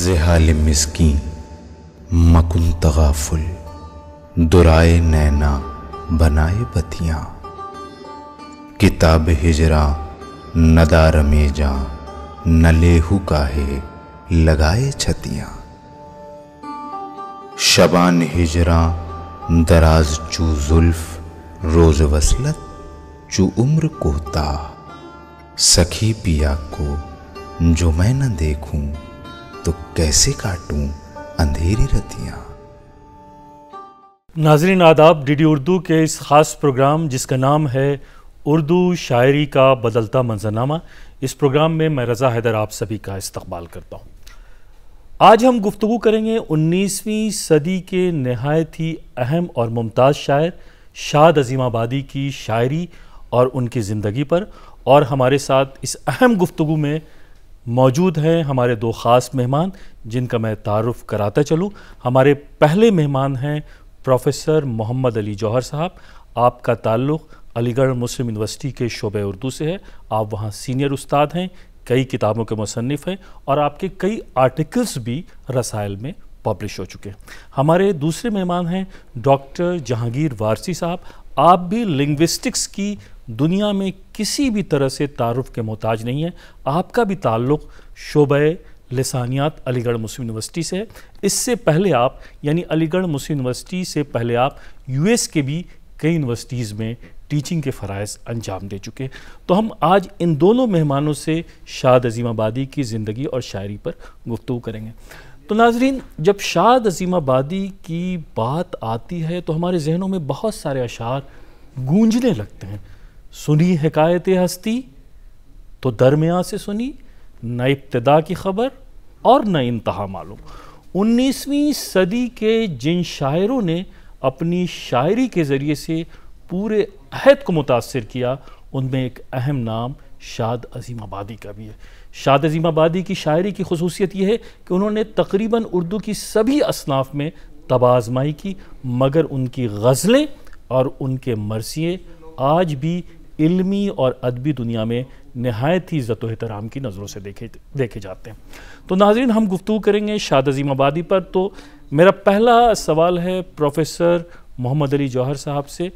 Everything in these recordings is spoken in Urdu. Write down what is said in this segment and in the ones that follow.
زحال مسکین، مکن تغافل، درائے نینا، بنائے بتیاں۔ کتاب ہجراں ندار میں جاں نہ لیہو کاہے، لگائے چھتیاں۔ شبان ہجراں دراز چو زلف، روز وصلت، چو عمر کوتا سکھی پیا کو، جو میں نہ دیکھوں۔ تو کیسے کاٹوں اندھیری رتیاں؟ ناظرین آداب، ڈی ڈی اردو کے اس خاص پروگرام جس کا نام ہے اردو شاعری کا بدلتا منظرنامہ، اس پروگرام میں میں رضا حیدر آپ سبھی کا استقبال کرتا ہوں۔ آج ہم گفتگو کریں گے انیسویں صدی کے نہایت ہی اہم اور ممتاز شاعر شاد عظیم آبادی کی شاعری اور ان کی زندگی پر، اور ہمارے ساتھ اس اہم گفتگو میں موجود ہیں ہمارے دو خاص مہمان جن کا میں تعارف کراتا چلوں۔ ہمارے پہلے مہمان ہیں پروفیسر محمد علی جوہر صاحب۔ آپ کا تعلق علی گڑھ مسلم یونیورسٹی کے شعبہ اردو سے ہے۔ آپ وہاں سینئر استاد ہیں، کئی کتابوں کے مصنف ہیں اور آپ کے کئی آرٹیکلز بھی رسائل میں پبلش ہو چکے ہیں۔ ہمارے دوسرے مہمان ہیں ڈاکٹر جہانگیر وارسی صاحب۔ آپ بھی لنگوسٹکس کی دنیا میں کسی بھی طرح سے تعارف کے محتاج نہیں ہیں۔ آپ کا بھی تعلق شعبہ لسانیات علی گڑھ مسلم یونیورسٹی سے ہے۔ اس سے پہلے آپ یعنی علی گڑھ مسلم یونیورسٹی سے پہلے آپ یو ایس کے بھی کئی یونیورسٹیز میں ٹیچنگ کے فرائض انجام دے چکے تو ہم آج ان دونوں مہمانوں سے شاد عظیم آبادی کی زندگی اور شاعری پر گفتگو کریں گے۔ تو ناظرین، جب شاد عظیم آبادی کی بات آتی ہے تو ہمارے ذہنوں میں بہت سارے اشعار گونجنے لگتے ہیں۔ سنی حکایت ہستی، تو درمیان سے سنی، نہ ابتدا کی خبر اور نہ انتہا معلوم۔ انیسویں صدی کے جن شاعروں نے اپنی شاعری کے ذریعے سے پورے عہد کو متاثر کیا، ان میں ایک اہم نام شاد عظیم آبادی کا بھی ہے۔ شاد عظیم آبادی کی شاعری کی خصوصیت یہ ہے کہ انہوں نے تقریباً اردو کی سبھی اصناف میں تبازمائی کی، مگر ان کی غزلیں اور ان کے مرثیے آج بھی علمی اور ادبی دنیا میں نہایت ہی عزت و احترام کی نظروں سے دیکھے دیکھے جاتے ہیں۔ تو ناظرین، ہم گفتگو کریں گے شاد عظیم آبادی پر۔ تو میرا پہلا سوال ہے پروفیسر محمد علی جوہر صاحب سے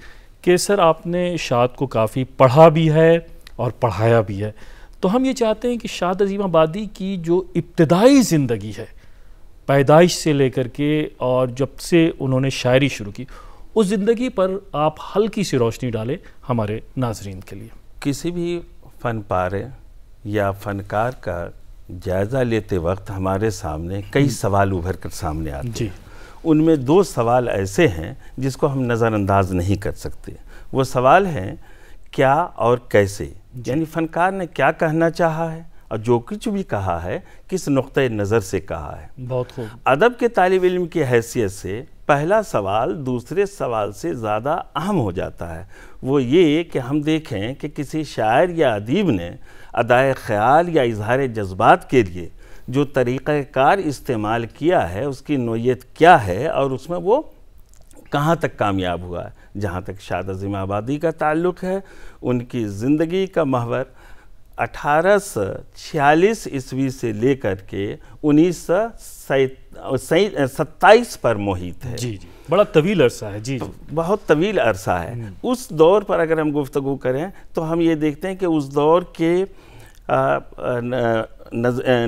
کہ سر، آپ نے شاد کو کافی پڑھا بھی ہے اور پڑھایا بھی ہے۔ تو ہم یہ چاہتے ہیں کہ شاد عظیم آبادی کی جو ابتدائی زندگی ہے پیدائش سے لے کر کے اور جب سے انہوں نے شاعری شروع کی اس زندگی پر آپ ہلکی سی روشنی ڈالیں ہمارے ناظرین کے لیے۔ کسی بھی فن پارے یا فنکار کا جائزہ لیتے وقت ہمارے سامنے کئی سوال ابھر کر سامنے آتے جی۔ ان میں دو سوال ایسے ہیں جس کو ہم نظر انداز نہیں کر سکتے۔ وہ سوال ہیں کیا اور کیسے؟ یعنی فنکار نے کیا کہنا چاہا ہے اور جو کچھ بھی کہا ہے کس نقطۂ نظر سے کہا ہے۔ بہت خوب۔ ادب کے طالب علم کی حیثیت سے پہلا سوال دوسرے سوال سے زیادہ اہم ہو جاتا ہے۔ وہ یہ کہ ہم دیکھیں کہ کسی شاعر یا ادیب نے ادائے خیال یا اظہار جذبات کے لیے جو طریقہ کار استعمال کیا ہے اس کی نوعیت کیا ہے اور اس میں وہ کہاں تک کامیاب ہوا ہے۔ جہاں تک شاد عظیم آبادی کا تعلق ہے ان کی زندگی کا محور اٹھارہ سو چھیالیس عیسوی سے لے کر کے انیس سو ستائیس پر محیط ہے۔ جی جی بڑا طویل عرصہ ہے۔ جی جی۔ بہت طویل عرصہ ہے۔ اس دور پر اگر ہم گفتگو کریں تو ہم یہ دیکھتے ہیں کہ اس دور کے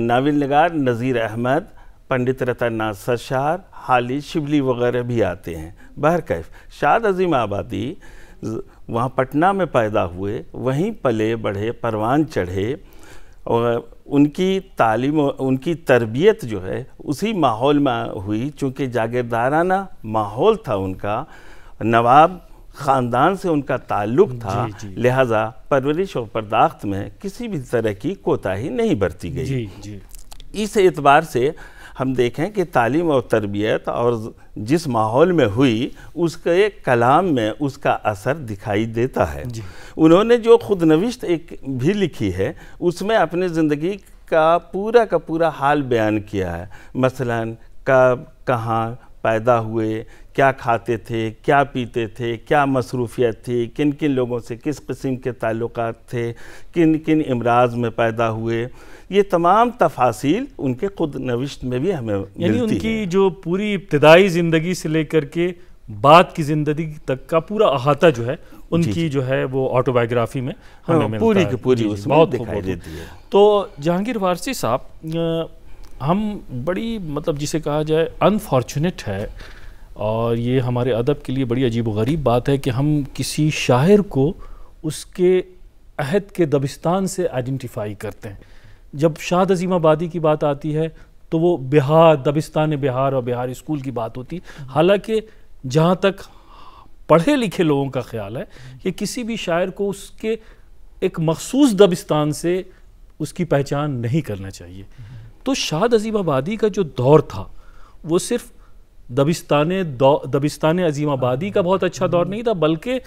ناول نگار نذیر احمد پنڈت رتن ناتھ سرشار حالی شبلی وغیرہ بھی آتے ہیں۔ بہرکیف شاد عظیم آبادی وہاں پٹنہ میں پیدا ہوئے وہیں پلے بڑھے پروان چڑھے اور ان کی تعلیم ان کی تربیت جو ہے اسی ماحول میں ہوئی۔ چونکہ جاگیردارانہ ماحول تھا ان کا نواب خاندان سے ان کا تعلق تھا۔ جی، جی۔ لہٰذا پرورش و پرداخت میں کسی بھی طرح کی کوتاہی نہیں برتی گئی۔ جی۔ اس اعتبار سے ہم دیکھیں کہ تعلیم اور تربیت اور جس ماحول میں ہوئی اس کے کلام میں اس کا اثر دکھائی دیتا ہے۔ جی۔ انہوں نے جو خود نوشت ایک بھی لکھی ہے اس میں اپنی زندگی کا پورا کا پورا حال بیان کیا ہے۔ مثلا کب کہاں پیدا ہوئے کیا کھاتے تھے کیا پیتے تھے کیا مصروفیت تھی کن کن لوگوں سے کس قسم کے تعلقات تھے کن کن امراض میں پیدا ہوئے۔ یہ تمام تفاصیل ان کے خود نوشت میں بھی ہمیں یعنی ان کی جو پوری ابتدائی زندگی سے لے کر کے بعد کی زندگی تک کا پورا احاطہ جو ہے ان جی، کی جی۔ جو ہے وہ آٹو بایوگرافی میں ہمیں ہاں، ملتا پوری کی پوری جی، اس میں دکھائی دیتی ہے۔ تو جہانگیر وارسی صاحب ہم بڑی مطلب جسے کہا جائے انفارچونیٹ ہے اور یہ ہمارے ادب کے لیے بڑی عجیب و غریب بات ہے کہ ہم کسی شاعر کو اس کے عہد کے دبستان سے آئیڈینٹیفائی کرتے ہیں۔ جب شاد عظیم آبادی کی بات آتی ہے تو وہ بہار، دبستان بہار اور بہار اسکول کی بات ہوتی۔ حالانکہ جہاں تک پڑھے لکھے لوگوں کا خیال ہے کہ کسی بھی شاعر کو اس کے ایک مخصوص دبستان سے اس کی پہچان نہیں کرنا چاہیے۔ تو شاد عظیم آبادی کا جو دور تھا، وہ صرف دبستان دبستان عظیم آبادی کا بہت اچھا دور نہیں تھا، بلکہ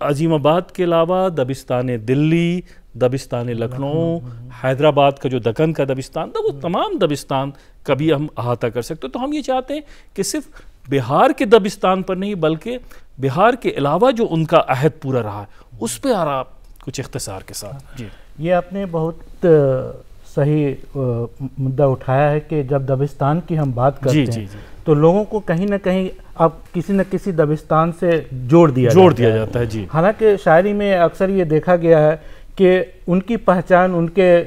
عظیم آباد کے علاوہ دبستان دلی دبستان لکھنؤ حیدرآباد کا جو دکن کا دبستان تھا وہ تمام دبستان کا بھی ہم احاطہ کر سکتے تو ہم یہ چاہتے ہیں کہ صرف بہار کے دبستان پر نہیں بلکہ بہار کے علاوہ جو ان کا عہد پورا رہا ہے اس پہ آ رہا کچھ اختصار کے ساتھ۔ جی۔ یہ آپ نے بہت صحیح مدعا اٹھایا ہے کہ جب دبستان کی ہم بات کرتے جی، جی، ہیں جی۔ تو لوگوں کو کہیں نہ کہیں اب کسی نہ کسی دبستان سے جوڑ دیا جوڑ دیا جاتا ہے جی۔ حالانکہ شاعری میں اکثر یہ دیکھا گیا ہے کہ ان کی پہچان ان کے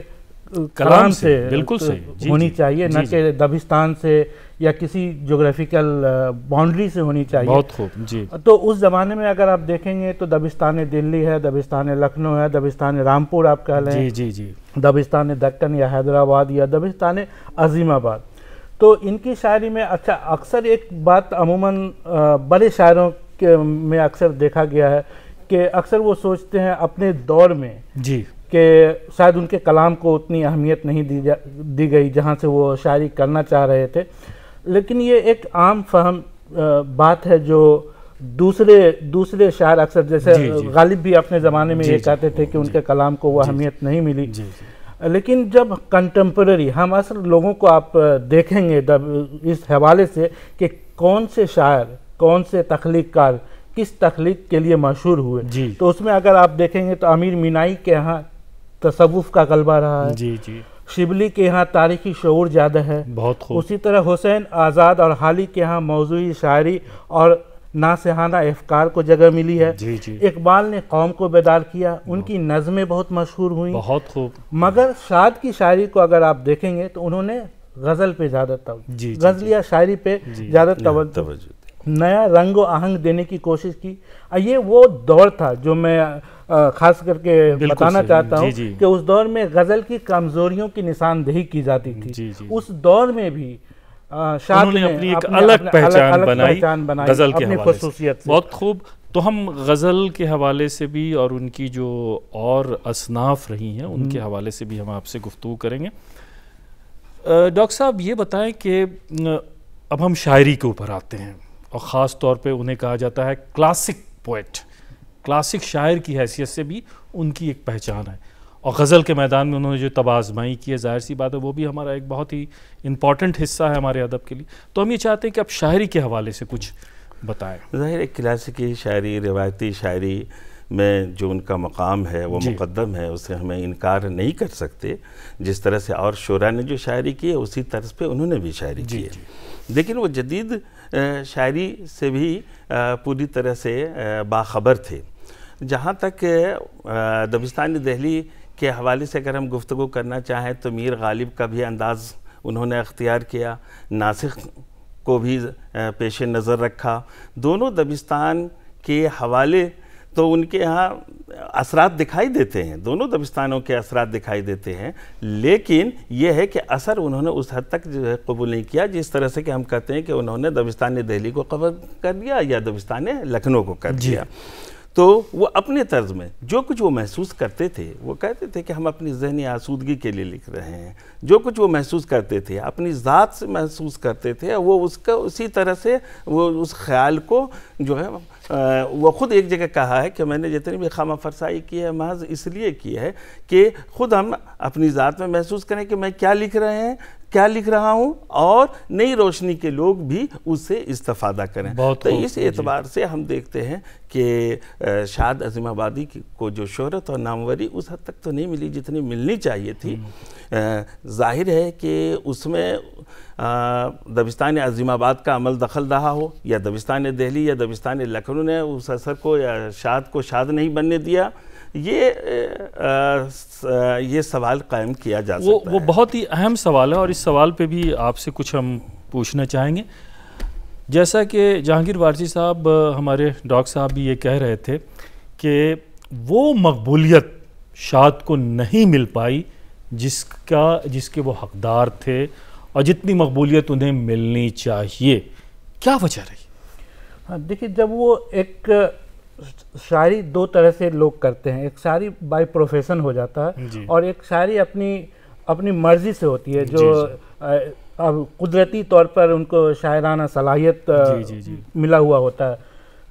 کلام سے بالکل ہونی چاہیے نہ کہ دبستان سے یا کسی جغرافیکل باؤنڈری سے ہونی چاہیے۔ بہت خوب جی۔ تو اس زمانے میں اگر آپ دیکھیں گے تو دبستان دلی ہے دبستان لکھنؤ ہے دبستان رامپور آپ کہہ لیں جی جی جی۔ دبستان دکن یا حیدرآباد یا دبستان عظیم آباد۔ تو ان کی شاعری میں اچھا اکثر ایک بات عموماً بڑے شاعروں کے میں اکثر دیکھا گیا ہے۔ کہ اکثر وہ سوچتے ہیں اپنے دور میں جی۔ کہ شاید ان کے کلام کو اتنی اہمیت نہیں دی گئی جہاں سے وہ شاعری کرنا چاہ رہے تھے۔ لیکن یہ ایک عام فہم بات ہے جو دوسرے دوسرے شاعر اکثر جیسے جی، جی۔ غالب بھی اپنے زمانے میں جی، یہ کہتے تھے کہ ان کے کلام کو وہ اہمیت نہیں ملی۔ لیکن جب کنٹمپرری ہم اصل لوگوں کو آپ دیکھیں گے اس حوالے سے کہ کون سے شاعر کون سے تخلیق کار کس تخلیق کے لیے مشہور ہوئے۔ تو اس میں اگر آپ دیکھیں گے تو امیر مینائی کے ہاں تصوف کا غلبہ رہا ہے۔ شبلی کے ہاں تاریخی شعور زیادہ ہے۔ بہت خوب۔ اسی طرح حسین آزاد اور حالی کے ہاں موضوعی شاعری اور ناسہانہ افکار کو جگہ ملی ہے۔ جی جی۔ اقبال نے قوم کو بیدار کیا۔ ان کی نظمیں بہت مشہور ہوئیں۔ بہت خوب۔ مگر شاد کی شاعری کو اگر آپ دیکھیں گے تو انہوں نے غزل پہ زیادہ توجہ جی، جی، غزل یا شاعری پہ زیادہ توجہ۔ نیا رنگ و آہنگ دینے کی کوشش کی۔ یہ وہ دور تھا جو میں خاص کر کے بتانا چاہتا ہوں کہ اس دور میں غزل کی کمزوریوں کی نشاندہی کی جاتی تھی۔ اس دور میں بھی انہوں نے اپنی ایک الگ پہچان بنائی غزل کے حوالے سے۔ بہت خوب۔ تو ہم غزل کے حوالے سے بھی اور ان کی جو اور اصناف رہی ہیں ان کے حوالے سے بھی ہم آپ سے گفتگو کریں گے۔ ڈاکٹر صاحب یہ بتائیں کہ اب ہم شاعری کے اوپر آتے ہیں۔ اور خاص طور پہ انہیں کہا جاتا ہے کلاسک پوئٹ کلاسک شاعر کی حیثیت سے بھی ان کی ایک پہچان ہے۔ اور غزل کے میدان میں انہوں نے جو تبازمائی کی ہے ظاہر سی بات ہے وہ بھی ہمارا ایک بہت ہی امپورٹنٹ حصہ ہے ہمارے ادب کے لیے۔ تو ہم یہ چاہتے ہیں کہ اب شاعری کے حوالے سے کچھ بتائیں۔ ظاہر ایک کلاسکی شاعری روایتی شاعری میں جو ان کا مقام ہے وہ جی۔ مقدم ہے اسے ہمیں انکار نہیں کر سکتے۔ جس طرح سے اور شعراء نے جو شاعری کی ہے اسی طرز پہ انہوں نے بھی شاعری جی کی ہے۔ جی۔ لیکن وہ جدید شاعری سے بھی پوری طرح سے باخبر تھے۔ جہاں تک دبستان دہلی کے حوالے سے اگر ہم گفتگو کرنا چاہیں تو میر غالب کا بھی انداز انہوں نے اختیار کیا، ناسخ کو بھی پیش نظر رکھا۔ دونوں دبستان کے حوالے تو ان کے ہاں اثرات دکھائی دیتے ہیں دونوں دبستانوں کے اثرات دکھائی دیتے ہیں لیکن یہ ہے کہ اثر انہوں نے اس حد تک جو ہے قبول نہیں کیا جس طرح سے کہ ہم کہتے ہیں کہ انہوں نے دبستان دہلی کو قبول کر دیا یا دبستان لکھنؤ کو کر جی۔ تو وہ اپنے طرز میں جو کچھ وہ محسوس کرتے تھے، وہ کہتے تھے کہ ہم اپنی ذہنی آسودگی کے لیے لکھ رہے ہیں۔ جو کچھ وہ محسوس کرتے تھے، اپنی ذات سے محسوس کرتے تھے، وہ اس کا، اسی طرح سے وہ اس خیال کو جو ہے وہ خود ایک جگہ کہا ہے کہ میں نے جتنی بھی خامہ فرسائی کی ہے، محض اس لیے کی ہے کہ خود ہم اپنی ذات میں محسوس کریں کہ میں کیا لکھ رہے ہیں۔ کیا لکھ رہا ہوں اور نئی روشنی کے لوگ بھی اس سے استفادہ کریں۔ تو اس اعتبار سے ہم دیکھتے ہیں کہ شاد عظیم آبادی کو جو شہرت اور ناموری اس حد تک تو نہیں ملی جتنی ملنی چاہیے تھی۔ ظاہر ہے کہ اس میں دبستان عظیم آباد کا عمل دخل رہا ہو یا دبستان دہلی یا دبستان لکھنؤ نے اس اثر کو یا شاد کو شاد نہیں بننے دیا۔ یہ یہ سوال قائم کیا جا سکتا ہے۔ وہ بہت ہی اہم سوال ہے اور اس سوال پہ بھی آپ سے کچھ ہم پوچھنا چاہیں گے۔ جیسا کہ جہانگیر وارسی صاحب ہمارے ڈاکٹر صاحب بھی یہ کہہ رہے تھے کہ وہ مقبولیت شاد کو نہیں مل پائی جس کا جس کے وہ حقدار تھے اور جتنی مقبولیت انہیں ملنی چاہیے۔ کیا وجہ رہی؟ ہاں دیکھیے جب وہ ایک شاعری دو طرح سے لوگ کرتے ہیں۔ ایک شاعری بائی پروفیشن ہو جاتا ہے جی۔ اور ایک شاعری اپنی اپنی مرضی سے ہوتی ہے۔ جو جی، اب قدرتی طور پر ان کو شاعرانہ صلاحیت جی، ملا ہوا ہوتا ہے۔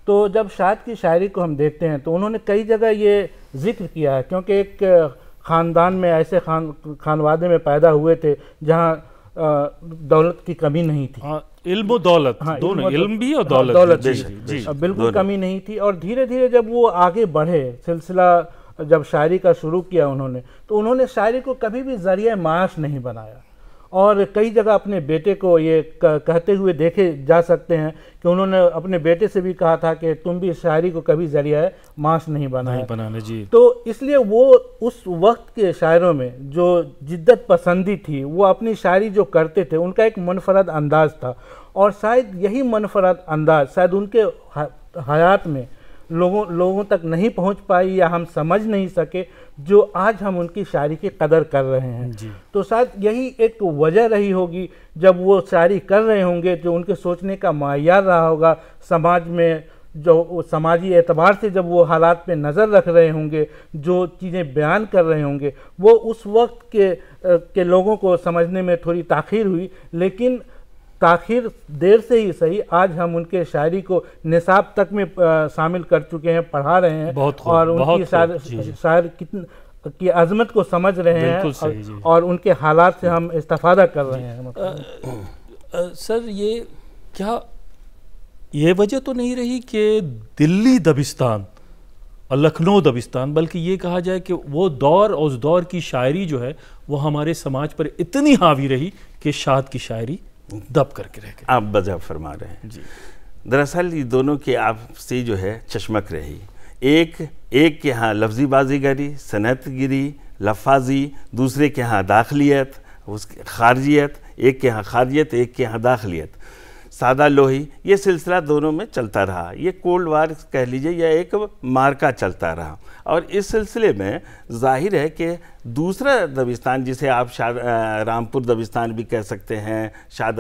تو جب شاد کی شاعری کو ہم دیکھتے ہیں تو انہوں نے کئی جگہ یہ ذکر کیا ہے۔ کیونکہ ایک خاندان میں ایسے خان خانوادے میں پیدا ہوئے تھے جہاں دولت کی کمی نہیں تھی۔ ہاں، علم و دولت ہاں، دونوں علم بھی اور ہاں، دولت بھی۔ جی بالکل کمی نہیں تھی اور دھیرے دھیرے جب وہ آگے بڑھے سلسلہ جب شاعری کا شروع کیا انہوں نے تو انہوں نے شاعری کو کبھی بھی ذریعہ معاش نہیں بنایا۔ اور کئی جگہ اپنے بیٹے کو یہ کہتے ہوئے دیکھے جا سکتے ہیں کہ انہوں نے اپنے بیٹے سے بھی کہا تھا کہ تم بھی شاعری کو کبھی ذریعہ معاش نہیں بنایا۔ جی۔ تو اس لیے وہ اس وقت کے شاعروں میں جو جدت پسندی تھی وہ اپنی شاعری جو کرتے تھے ان کا ایک منفرد انداز تھا۔ اور شاید یہی منفرد انداز شاید ان کے حیات میں لوگوں لوگوں تک نہیں پہنچ پائی یا ہم سمجھ نہیں سکے۔ جو آج ہم ان کی شاعری کی قدر کر رہے ہیں۔ جی۔ تو شاید یہی ایک وجہ رہی ہوگی جب وہ شاعری کر رہے ہوں گے جو ان کے سوچنے کا معیار رہا ہوگا۔ سماج میں جو سماجی اعتبار سے جب وہ حالات پہ نظر رکھ رہے ہوں گے جو چیزیں بیان کر رہے ہوں گے وہ اس وقت کے کے لوگوں کو سمجھنے میں تھوڑی تاخیر ہوئی۔ لیکن تاخیر دیر سے ہی صحیح آج ہم ان کے شاعری کو نصاب تک میں شامل کر چکے ہیں پڑھا رہے ہیں اور ان کی جی، جی۔ شاعر کی عظمت کو سمجھ رہے ہیں جی۔ اور ان کے حالات سے ہم استفادہ کر رہے ہیں سر یہ کیا یہ وجہ تو نہیں رہی کہ دلی دبستان اور لکھنؤ دبستان بلکہ یہ کہا جائے کہ وہ دور اور اس دور کی شاعری جو ہے وہ ہمارے سماج پر اتنی حاوی رہی کہ شاد کی شاعری دب کر کے رہ گئے۔ آپ بجا فرما رہے ہیں۔ جی۔ دراصل یہ دونوں کی آپسی جو ہے چشمک رہی۔ ایک ایک کے ہاں لفظی بازی گری صنعت گری لفاظی دوسرے کے ہاں داخلیت اس خارجیت ایک کے ہاں خارجیت ایک کے ہاں داخلیت۔ سادہ لوہی، یہ سلسلہ دونوں میں چلتا رہا۔ یہ کولڈ وار کہہ لیجیے، یا ایک مارکا چلتا رہا۔ اور اس سلسلے میں ظاہر ہے کہ دوسرا دبستان جسے آپ شاد رامپور دبستان بھی کہہ سکتے ہیں شاد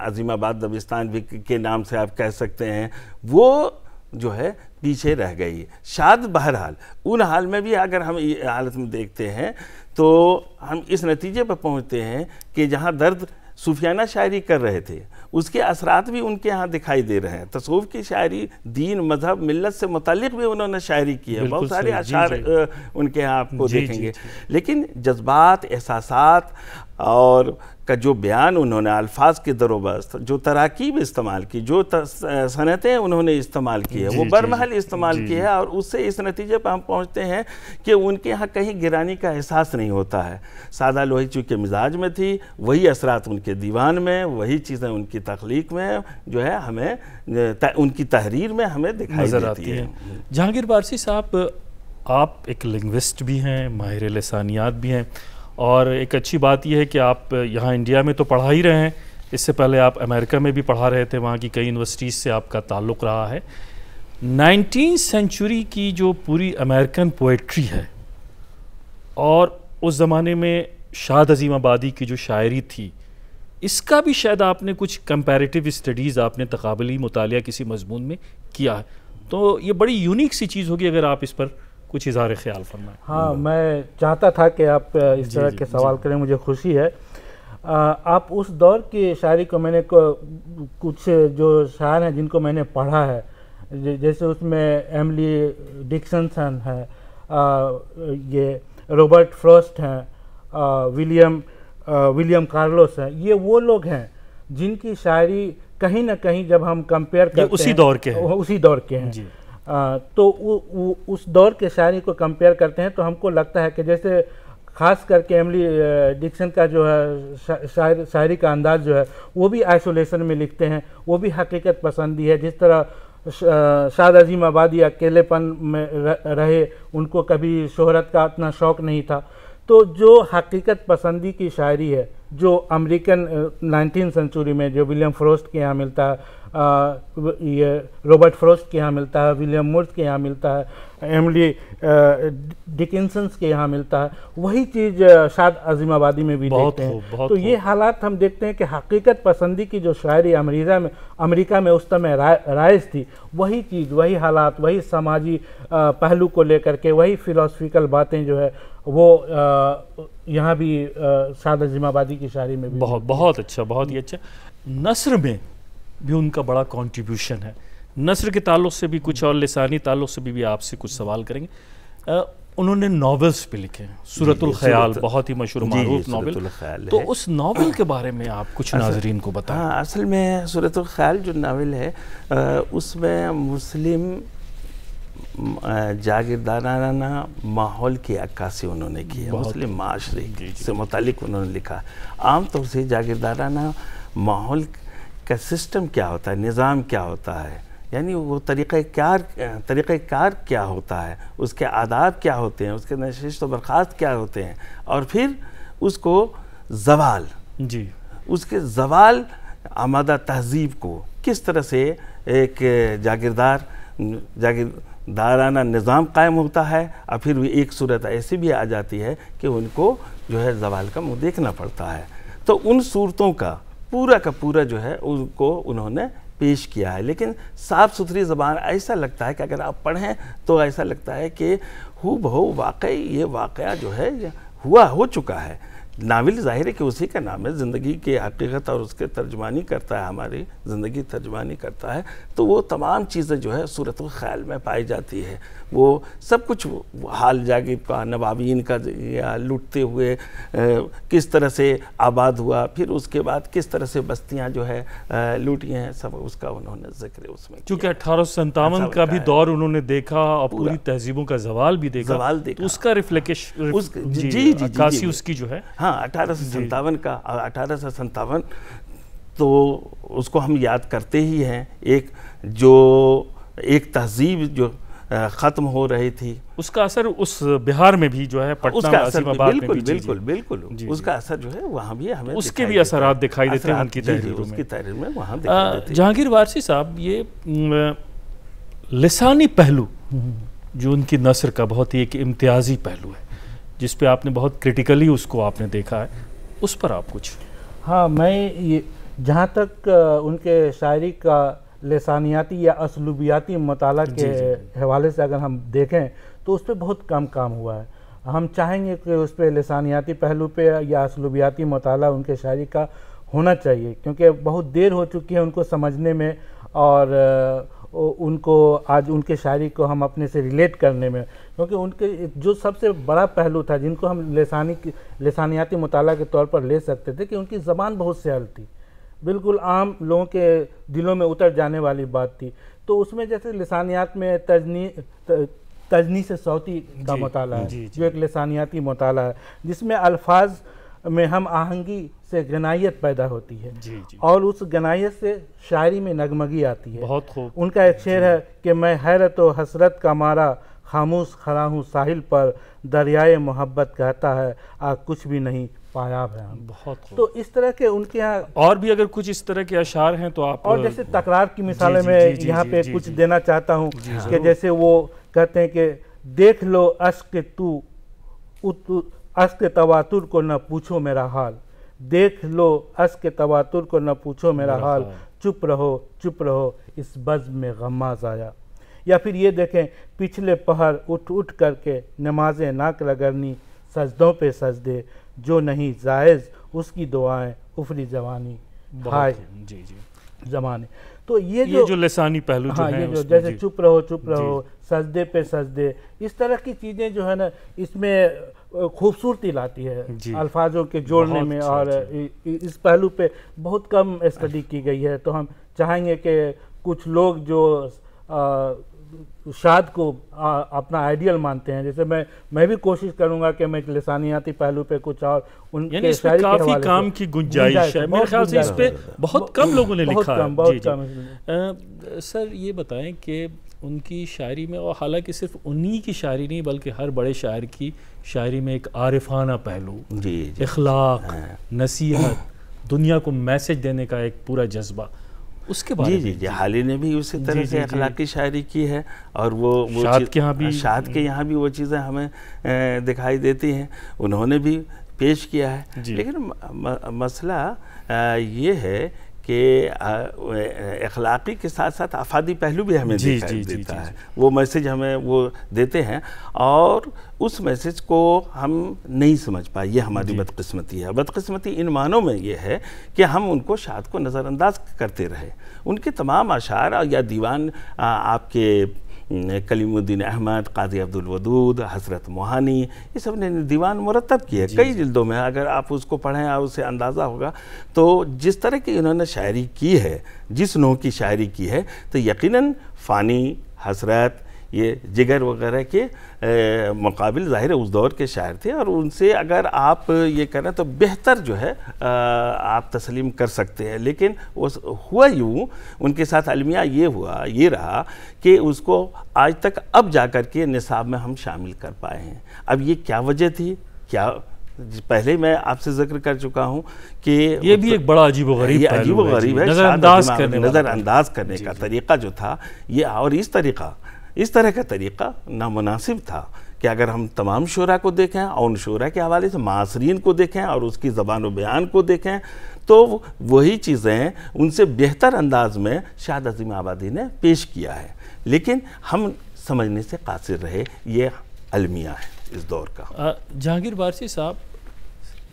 عظیم آباد دبستان بھی کے نام سے آپ کہہ سکتے ہیں، وہ جو ہے پیچھے رہ گئی۔ شاد بہرحال، ان حال میں بھی اگر ہم حالت میں دیکھتے ہیں، تو ہم اس نتیجے پر پہنچتے ہیں کہ جہاں درد صوفیانہ شاعری کر رہے تھے اس کے اثرات بھی ان کے ہاں دکھائی دے رہے ہیں۔ تصوف کی شاعری دین مذہب ملت سے متعلق بھی انہوں نے شاعری کی ہے۔ بہت سارے جی، اشعار جی۔ ان کے ہاں آپ کو جی، دیکھیں گے۔ لیکن جذبات احساسات اور کا جو بیان انہوں نے الفاظ کے دروبست جو تراکیب استعمال کی جو صنعتیں انہوں نے استعمال کی ہے وہ برمحل استعمال کی ہے اور اس سے اس نتیجے پہ ہم پہنچتے ہیں کہ ان کے ہاں کہیں گرانی کا احساس نہیں ہوتا ہے۔ سادہ لوہی چونکہ مزاج میں تھی وہی اثرات ان کے دیوان میں وہی چیزیں ان کی تخلیق میں جو ہے ہمیں ان کی تحریر میں ہمیں دکھائی دیتی ہے جہانگیر بارسی صاحب آپ ایک لنگوسٹ بھی ہیں ماہر لسانیات بھی ہیں۔ اور ایک اچھی بات یہ ہے کہ آپ یہاں انڈیا میں تو پڑھا ہی رہے ہیں۔ اس سے پہلے آپ امریکہ میں بھی پڑھا رہے تھے، وہاں کی کئی یونیورسٹیز سے آپ کا تعلق رہا ہے۔ نائنٹین سینچری کی جو پوری امریکن پوئٹری ہے، اور اس زمانے میں شاد عظیم آبادی کی جو شاعری تھی، اس کا بھی شاید آپ نے کچھ کمپیریٹیو اسٹڈیز آپ نے تقابلی مطالعہ کسی مضمون میں کیا ہے۔ تو یہ بڑی یونیک سی چیز ہوگی اگر آپ اس پر کچھ اظہار خیال فرمائیں ہاں میں چاہتا تھا کہ آپ اس طرح جی، کے جی، سوال جی۔ کریں مجھے خوشی ہے آپ اس دور کی شاعری کو میں نے کچھ جو شاعر ہیں جن کو میں نے پڑھا ہے جیسے اس میں ایملی ڈکسنسن ہے یہ روبرٹ فروسٹ ہیں ولیم ولیم کارلوس ہیں یہ وہ لوگ ہیں جن کی شاعری کہیں نہ کہیں جب ہم کمپیئر کرتے اسی ہیں دور کے ہیں۔ اسی دور کے ہیں جی۔ تو اس دور کے شاعری کو کمپیئر کرتے ہیں تو ہم کو لگتا ہے کہ جیسے خاص کر کے ایملی ڈکسن کا جو ہے شاعر، شاعری کا انداز جو ہے، وہ بھی آئسولیشن میں لکھتے ہیں، وہ بھی حقیقت پسندی ہے، جس طرح شاد عظیم آبادی اکیلے پن میں رہے، ان کو کبھی شہرت کا اتنا شوق نہیں تھا۔ تو جو حقیقت پسندی کی شاعری ہے، جو امریکن نائنٹین سنچوری میں جو ولیم فروسٹ کے یہاں ملتا ہے یہ روبرٹ فروسٹ کے یہاں ملتا ہے ولیم مورس کے یہاں ملتا ہے ایملی ڈکنسنس کے یہاں ملتا ہے وہی چیز شاد عظیم آبادی میں بھی دیکھتے ہیں۔ تو یہ حالات ہم دیکھتے ہیں کہ حقیقت پسندی کی جو شاعری امریکہ میں امریکہ میں اس سمے رائ- رائج تھی وہی چیز وہی حالات وہی سماجی پہلو کو لے کر کے وہی فلاسفیکل باتیں جو ہے وہ یہاں بھی شاد عظیم آبادی کی شاعری میں بھی بہت بہت اچھا بہت ہی اچھا۔ نثر میں بھی ان کا بڑا کنٹریبیوشن ہے۔ نثر کے تعلق سے بھی کچھ اور لسانی تعلق سے بھی, بھی آپ سے کچھ سوال کریں گے۔ آ، انہوں نے ناولز پہ لکھے ہیں۔ صورت جی، الخیال صورت- بہت ہی مشہور جی، جی، معروف ناول الخیال تو۔ اس ناول کے بارے میں آپ کچھ ناظرین کو بتائیں۔ ہاں اصل میں صورت الخیال جو ناول ہے اس میں مسلم جاگیردارانہ ماحول کی عکاسی انہوں نے کی ہے۔ مسلم معاشرے سے متعلق انہوں نے لکھا۔ عام طور سے جاگیردارانہ ماحول کا سسٹم کیا ہوتا ہے نظام کیا ہوتا ہے؟ یعنی وہ طریقہ کار طریقہ کار کیا ہوتا ہے؟ اس کے آداب کیا ہوتے ہیں؟ اس کے نشست و برخاست کیا ہوتے ہیں؟ اور پھر اس کو زوال جی۔ اس کے زوال آمادہ تہذیب کو کس طرح سے ایک جاگیردار جاگیردارانہ نظام قائم ہوتا ہے؟ اور پھر بھی ایک صورت ایسی بھی آ جاتی ہے کہ ان کو جو ہے زوال کا منہ دیکھنا پڑتا ہے۔ تو ان صورتوں کا پورا کا پورا جو ہے ان کو انہوں نے پیش کیا ہے۔ لیکن صاف ستھری زبان ایسا لگتا ہے کہ اگر آپ پڑھیں تو ایسا لگتا ہے کہ ہو بہو واقعی یہ واقعہ جو ہے ہوا ہو چکا ہے۔ ناول ظاہر ہے کہ اسی کا نام ہے، زندگی کی حقیقت اور اس کے ترجمانی کرتا ہے، ہماری زندگی ترجمانی کرتا ہے۔ تو وہ تمام چیزیں جو ہے، صورت الخیال میں پائی جاتی ہے۔ وہ سب کچھ حال جاگیر کا نوابین کا یا لٹتے ہوئے کس طرح سے آباد ہوا پھر اس کے بعد کس طرح سے بستیاں جو ہے لوٹی ہیں سب اس کا انہوں نے ذکر اس میں چونکہ اٹھارہ سو سنتاون کا بھی دور انہوں نے دیکھا اور پوری تہذیبوں کا زوال بھی دیکھا زوال دیکھا۔ اس کا ریفلیکش جی جی جی عکاسی اس کی جو ہے۔ ہاں اٹھارہ سو سنتاون کا اٹھارہ سو سنتاون تو اس کو ہم یاد کرتے ہی ہیں ایک جو ایک تہذیب جو ختم ہو رہی تھی۔ اس کا اثر اس بہار میں بھی جو ہے اس کا اثر بالکل بالکل بالکل۔ اس کا اثر جو ہے وہاں بھی ہمیں اس کے بھی اثرات دکھائی دیتے ہیں ان کی تحریروں اس کی تحریر میں وہاں دکھائی دیتے ہیں۔ جہانگیر وارسی صاحب یہ لسانی پہلو جو ان کی نثر کا بہت ہی ایک امتیازی پہلو ہے جس پہ آپ نے بہت کریٹیکلی اس کو آپ نے دیکھا ہے۔ اس پر آپ کچھ۔ ہاں میں یہ جہاں تک ان کے شاعری کا لسانیاتی یا اسلوبیاتی مطالعہ کے حوالے سے اگر ہم دیکھیں تو اس پہ بہت کم کام ہوا ہے۔ ہم چاہیں گے کہ اس پہ لسانیاتی پہلو پہ یا اسلوبیاتی مطالعہ ان کے شاعری کا ہونا چاہیے کیونکہ بہت دیر ہو چکی ہے ان کو سمجھنے میں اور ان کو آج ان کے شاعری کو ہم اپنے سے ریلیٹ کرنے میں کیونکہ ان کے جو سب سے بڑا پہلو تھا جن کو ہم لسانی لسانیاتی مطالعہ کے طور پر لے سکتے تھے کہ ان کی زبان بہت سہل تھی۔ بالکل عام لوگوں کے دلوں میں اتر جانے والی بات تھی۔ تو اس میں جیسے لسانیات میں تجنی تجنی سے صوتی کا مطالعہ ہے جو ایک لسانیاتی مطالعہ ہے جس میں الفاظ میں ہم آہنگی سے گنائیت پیدا ہوتی ہے۔ اور اس گنائیت سے شاعری میں نگمگی آتی ہے۔ بہت خوب۔ ان کا ایک شعر ہے کہ میں حیرت و حسرت کا مارا خاموش کھڑا ہوں ساحل پر دریائے محبت کہتا ہے آ کچھ بھی نہیں پایاب ہے بہت تو اس طرح کے ان کے یہاں اور بھی اگر کچھ اس طرح کے اشعار ہیں تو آپ اور جیسے تکرار کی مثالیں میں یہاں پہ کچھ دینا چاہتا ہوں کہ جیسے وہ کہتے ہیں کہ دیکھ لو اشک تو اشک تواتر کو نہ پوچھو میرا حال۔ دیکھ لو اشک تواتر کو نہ پوچھو میرا حال۔ چپ رہو چپ رہو اس بزم میں غماز آیا۔ یا پھر یہ دیکھیں پچھلے پہر اٹھ اٹھ کر کے نمازیں ناک رگرنی سجدوں پہ سجدے جو نہیں جائز اس کی دعائیں افری جوانی ہائے جی جی۔ زمانے تو یہ یہ جو لسانی پہلو جو ہاں ہیں یہ جو جیسے جی۔ چپ رہو چپ رہو سجدے پہ سجدے اس طرح کی چیزیں جو ہے نا اس میں خوبصورتی لاتی ہے جی۔ الفاظوں کے جوڑنے میں اچھا، اور اس پہلو پہ بہت کم اسٹڈی کی گئی ہے۔ تو ہم چاہیں گے کہ کچھ لوگ جو شاد کو اپنا آئیڈیل مانتے ہیں۔ جیسے میں میں بھی کوشش کروں گا کہ میں ایک لسانیاتی پہلو پہ کچھ اور ان یعنی کے اس کے کافی کام کی گنجائش ہے میرے خیال سے اس پہ۔ بہت کم لوگوں نے لکھا ہے۔ جی جی۔ سر یہ بتائیں کہ ان کی شاعری میں اور حالانکہ صرف انہی کی شاعری نہیں بلکہ ہر بڑے شاعر کی شاعری میں ایک عارفانہ پہلو جی اخلاق نصیحت دنیا کو میسج دینے کا ایک پورا جذبہ۔ اس کے بارے جی میں جی جی حالی نے بھی اسی طرح جی، جی، سے جی۔ اخلاقی شاعری کی ہے اور وہ شاد کے یہاں بھی- شاد کے یہاں بھی وہ چیزیں ہمیں دکھائی دیتی ہیں انہوں نے بھی پیش کیا ہے جی۔ لیکن مسئلہ یہ ہے کہ اخلاقی کے ساتھ ساتھ افادی پہلو بھی ہمیں جی، جی، جی، دیتا جی، ہے۔ وہ میسج ہمیں وہ دیتے ہیں اور اس میسج کو ہم نہیں سمجھ پائے۔ یہ ہماری۔ بدقسمتی ہے۔ بدقسمتی ان معنوں میں یہ ہے کہ ہم ان کو شاد کو نظر انداز کرتے رہے۔ ان کے تمام اشعار یا دیوان آپ کے کلیم الدین احمد قاضی عبدالودود حسرت موہانی یہ سب نے دیوان مرتب کیے جی، کئی جلدوں میں۔ اگر آپ اس کو پڑھیں اور اسے اندازہ ہوگا۔ تو جس طرح کی انہوں نے شاعری کی ہے جس نوع کی شاعری کی ہے تو یقیناً فانی حسرت یہ جگر وغیرہ کے مقابل ظاہر ہے اس دور کے شاعر تھے اور ان سے اگر آپ یہ کریں تو بہتر جو ہے آپ تسلیم کر سکتے ہیں۔ لیکن ہوا یوں ان کے ساتھ المیہ یہ ہوا یہ رہا کہ اس کو آج تک اب جا کر کے نصاب میں ہم شامل کر پائے ہیں۔ اب یہ کیا وجہ تھی؟ کیا پہلے میں آپ سے ذکر کر چکا ہوں کہ یہ بھی ایک بڑا عجیب و غریب یہ عجیب و ہے جی، غریب ہے نظر انداز کرنے والا نظر پہلو۔ انداز کرنے کا طریقہ جو تھا یہ اور اس طریقہ اس طرح کا طریقہ نامناسب تھا کہ اگر ہم تمام شعراء کو دیکھیں اور ان شعراء کے حوالے سے معاصرین کو دیکھیں اور اس کی زبان و بیان کو دیکھیں، تو وہی چیزیں ان سے بہتر انداز میں شاد عظیم آبادی نے پیش کیا ہے۔ لیکن ہم سمجھنے سے قاصر رہے، یہ المیہ ہے اس دور کا۔ جہانگیر بارسی صاحب،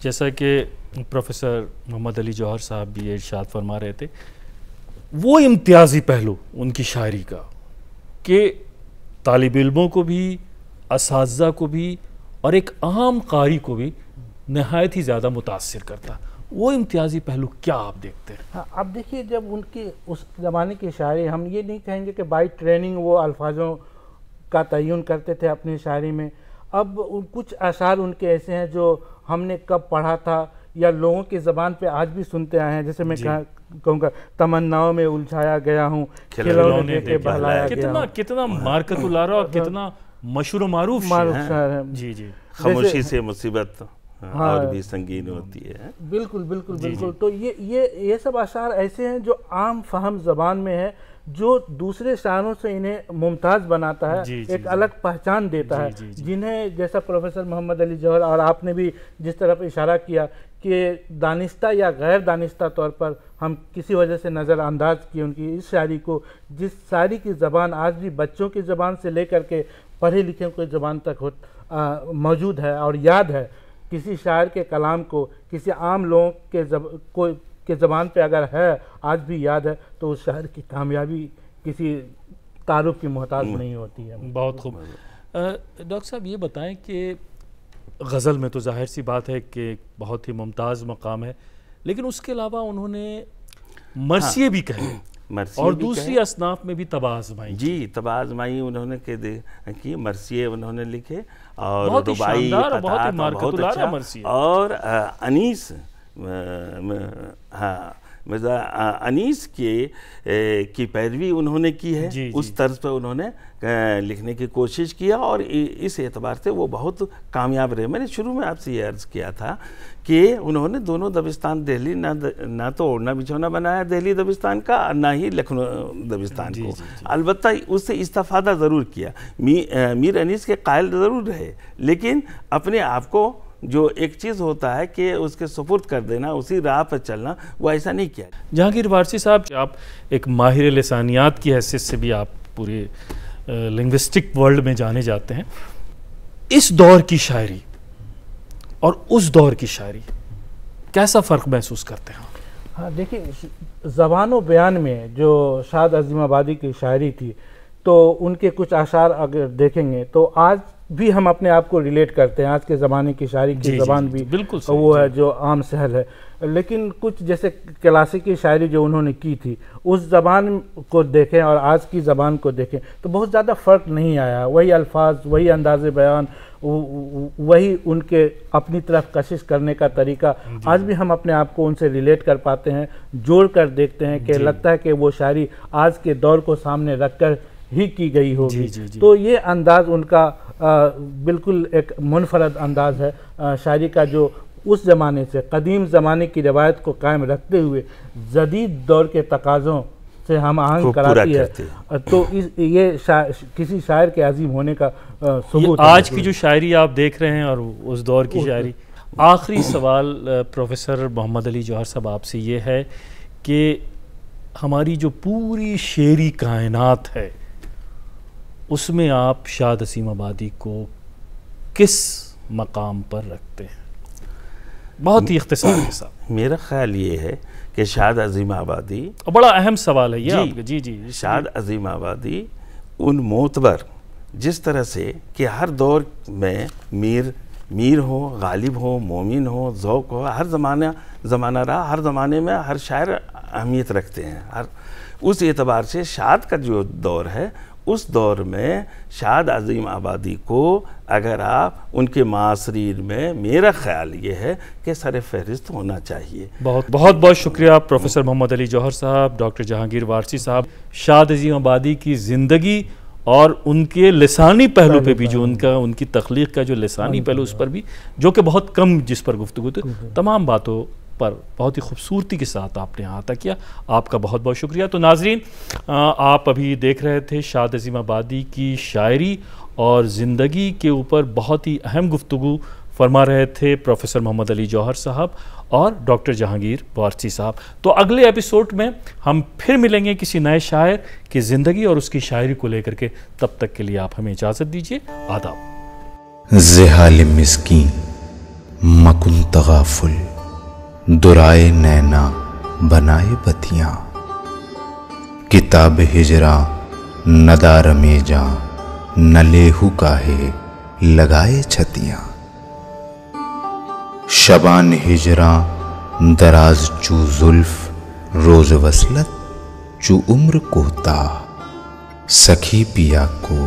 جیسا کہ پروفیسر محمد علی جوہر صاحب بھی یہ ارشاد فرما رہے تھے، وہ امتیازی پہلو ان کی شاعری کا کہ طالب علموں کو بھی، اساتذہ کو بھی اور ایک عام قاری کو بھی نہایت ہی زیادہ متاثر کرتا۔ وہ امتیازی پہلو کیا آپ دیکھتے ہیں؟ ہاں اب دیکھیے، جب ان کی اس زمانے کی شاعری، ہم یہ نہیں کہیں گے کہ بائی ٹریننگ وہ الفاظوں کا تعین کرتے تھے اپنی شاعری میں۔ اب کچھ اشعار ان کے ایسے ہیں جو ہم نے کب پڑھا تھا یا لوگوں کی زبان پہ آج بھی سنتے آئے ہیں جیسے میں جی۔ کہوں گا تمناؤں میں الجھایا گیا ہوں کھلونے کے بہلایا گیا کتنا ہوں۔ کتنا مارکت الارا اور کتنا مشہور و معروف شعر معروف ہے۔ جی جی۔ خاموشی سے مصیبت ہاں۔ اور بھی سنگین ہوتی ہے۔ بالکل بالکل بالکل۔ تو یہ سب اشعار ایسے ہیں جو عام فہم زبان میں ہے جو دوسرے شاعروں سے انہیں ممتاز بناتا ہے جی، جی، ایک جی۔ الگ پہچان دیتا ہے جی، جی۔ جنہیں جیسا پروفیسر محمد علی جوہر اور آپ نے بھی جس طرف اشارہ کیا کہ دانستہ یا غیر دانستہ طور پر ہم کسی وجہ سے نظر انداز کیے ان کی اس شاعری کو جس شاعری کی زبان آج بھی بچوں کی زبان سے لے کر کے پڑھے لکھے کی زبان تک موجود ہے اور یاد ہے کسی شاعر کے کلام کو کسی عام لوگوں کے زب... کو کے زبان پہ اگر ہے آج بھی یاد ہے تو اس شاعر کی کامیابی کسی تعارف کی محتاج نہیں ہوتی ہے۔ بہت خوب۔ ڈاکٹر صاحب یہ بتائیں کہ غزل میں تو ظاہر سی بات ہے کہ بہت ہی ممتاز مقام ہے لیکن اس کے علاوہ انہوں نے مرثیے بھی کہے مرثیے اور دوسری اصناف میں بھی تباہ آزمائی جی تباہ آزمائی انہوں نے کہ دے کی مرثیے انہوں نے لکھے اور بہت ہی ربائی شاندار اور بہت اچھا۔ مرثیے۔ اور انیس ہاں مرزا انیس کے کی پیروی انہوں نے کی ہے جی، اس جی۔ طرز پہ انہوں نے لکھنے کی کوشش کیا اور اس اعتبار سے وہ بہت کامیاب رہے میں نے شروع میں آپ سے یہ عرض کیا تھا کہ انہوں نے دونوں دبستان دہلی نہ تو اوڑھنا بچھونا بنایا دہلی دبستان کا اور نہ ہی لکھنؤ دبستان جی، کو۔ البتہ اس سے استفادہ ضرور کیا میر انیس کے قائل ضرور رہے لیکن اپنے آپ کو جو ایک چیز ہوتا ہے کہ اس کے سپرد کر دینا اسی راہ پر چلنا وہ ایسا نہیں کیا جہانگیر وارسی صاحب آپ ایک ماہر لسانیات کی حیثیت سے بھی آپ پورے لنگوسٹک ورلڈ میں جانے جاتے ہیں۔ اس دور کی شاعری اور اس دور کی شاعری کیسا فرق محسوس کرتے ہیں؟ ہاں دیکھیں زبان و بیان میں جو شاد عظیم آبادی کی شاعری تھی تو ان کے کچھ اشعار اگر دیکھیں گے تو آج بھی ہم اپنے آپ کو ریلیٹ کرتے ہیں۔ آج کے زمانے کی شاعری جی، کی جی، زبان جی، بھی بالکل وہ ہے جو عام سہل ہے۔ لیکن کچھ جیسے کلاسیکی شاعری جو انہوں نے کی تھی اس زبان کو دیکھیں اور آج کی زبان کو دیکھیں تو بہت زیادہ فرق نہیں آیا۔ وہی الفاظ وہی انداز بیان وہی ان کے اپنی طرف کشش کرنے کا طریقہ۔ جی، آج بھی ہم اپنے آپ کو ان سے ریلیٹ کر پاتے ہیں جوڑ کر دیکھتے ہیں کہ جی۔ لگتا ہے کہ وہ شاعری آج کے دور کو سامنے رکھ کر ہی کی گئی ہوگی۔ جی، جی، جی۔ تو یہ انداز ان کا بالکل ایک منفرد انداز ہے۔ شاعری کا جو اس زمانے سے قدیم زمانے کی روایت کو قائم رکھتے ہوئے جدید دور کے تقاضوں سے ہم آہنگ کراتی ہے۔ تو اس یہ کسی شاعر کے عظیم ہونے کا ثبوت ہے۔ آج کی جو شاعری آپ دیکھ رہے ہیں اور اس دور کی شاعری آخری سوال پروفیسر محمد علی جوہر صاحب آپ سے یہ ہے کہ ہماری جو پوری شعری کائنات ہے اس میں آپ شاد عظیم آبادی کو کس مقام پر رکھتے ہیں؟ بہت ہی اختصار کے ساتھ۔ میرا خیال یہ ہے کہ شاد عظیم آبادی بڑا اہم سوال ہے یہ جی، کا۔ جی جی شاد عظیم آبادی ان معتبر جس طرح سے کہ ہر دور میں میر میر ہو غالب ہو مومن ہو ذوق ہو ہر زمانہ زمانہ رہا ہر زمانے میں ہر شاعر اہمیت رکھتے ہیں۔ ہر اس اعتبار سے شاد کا جو دور ہے اس دور میں شاد عظیم آبادی کو اگر آپ ان کے معاصرین میں میرا خیال یہ ہے کہ سر فہرست ہونا چاہیے۔ بہت بہت بہت شکریہ پروفیسر محمد علی جوہر صاحب ڈاکٹر جہانگیر وارسی صاحب۔ شاد عظیم آبادی کی زندگی اور ان کے لسانی پہلو پہ بھی جو ان کا ان کی تخلیق کا جو لسانی پہلو اس پر بھی جو کہ بہت کم جس پر گفتگو تھی تمام باتوں پر بہت ہی خوبصورتی کے ساتھ آپ نے احاطہ کیا۔ آپ کا بہت بہت شکریہ۔ تو ناظرین آپ ابھی دیکھ رہے تھے شاد عظیم آبادی کی شاعری اور زندگی کے اوپر بہت ہی اہم گفتگو فرما رہے تھے پروفیسر محمد علی جوہر صاحب اور ڈاکٹر جہانگیر وارسی صاحب۔ تو اگلے ایپیسوڈ میں ہم پھر ملیں گے کسی نئے شاعر کی زندگی اور اس کی شاعری کو لے کر کے۔ تب تک کے لیے آپ ہمیں اجازت دیجیے۔ آداب۔ زحال مسکین مکن تغافل درائے نینا بنائے بتیاں۔ کتاب ہجراں ندار میں نہ لیہو کاہے لگائے چھتیاں۔ شبان ہجراں دراز چو زلف، روز وصلت چو عمر کوتا سخی پیا کو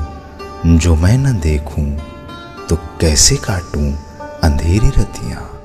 جو میں نہ دیکھوں تو کیسے کاٹوں اندھیری رتیاں۔